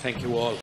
Thank you all.